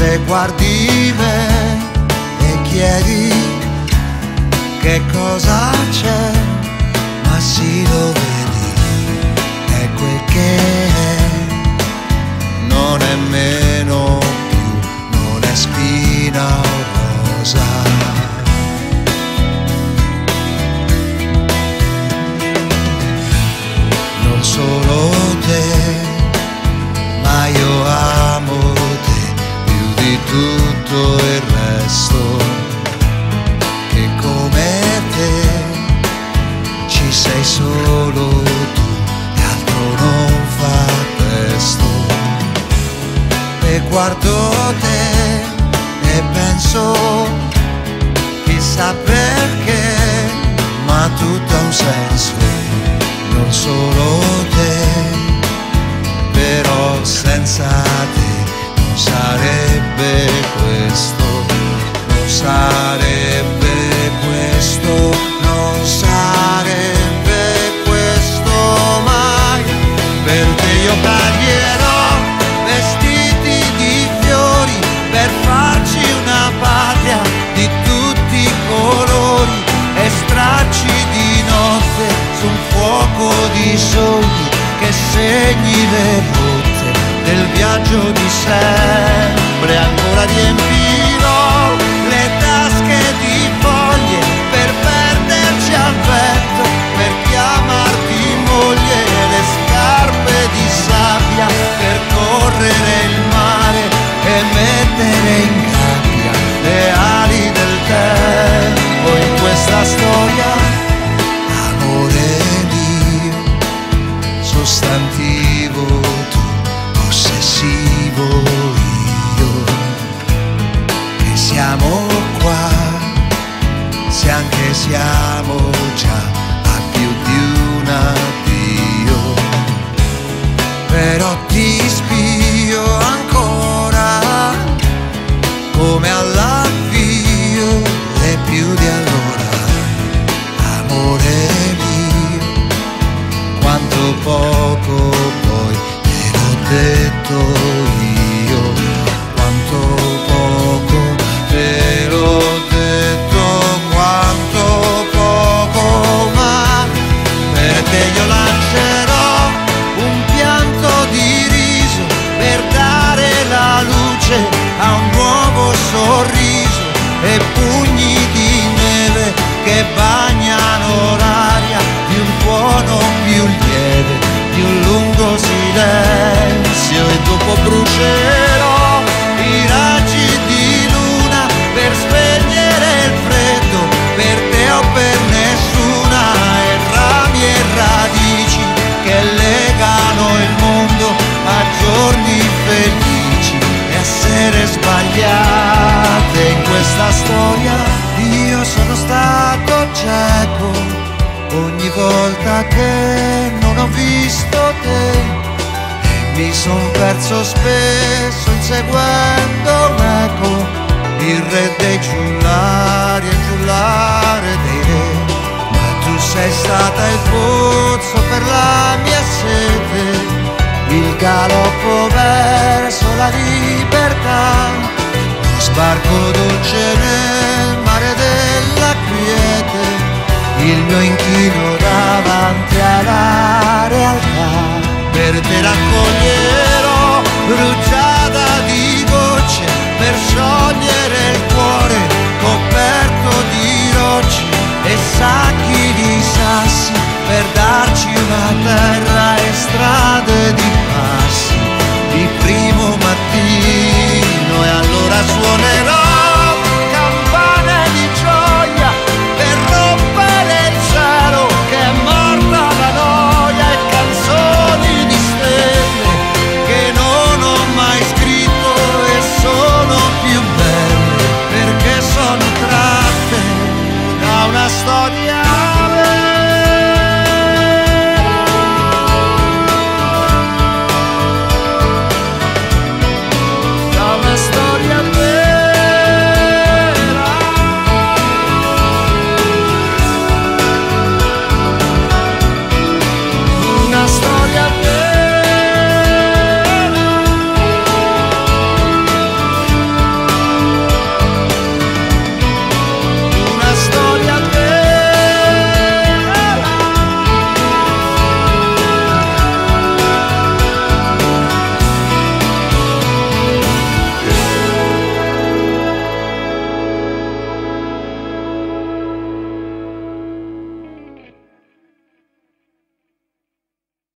se guardi me e chiedi che cosa c'è, ma sì lo guardo te e penso chissà perché, ma tutto ha un senso, non solo te di sogni che segni le rotte del viaggio di sempre. Ancora riempirò sostantivo tu, possessivo io, che siamo qua, se anche siamo tuono più lieve, di un lungo silenzio e dopo brucerò che non ho visto te. Mi son perso spesso inseguendo l'eco, il re dei giullari e giullare dei re, ma tu sei stata il pozzo per la mia sete, il galoppo verso la libertà, lo sbarco dolce nel il mio inchino davanti alla realtà, per te raccoglierò ruggine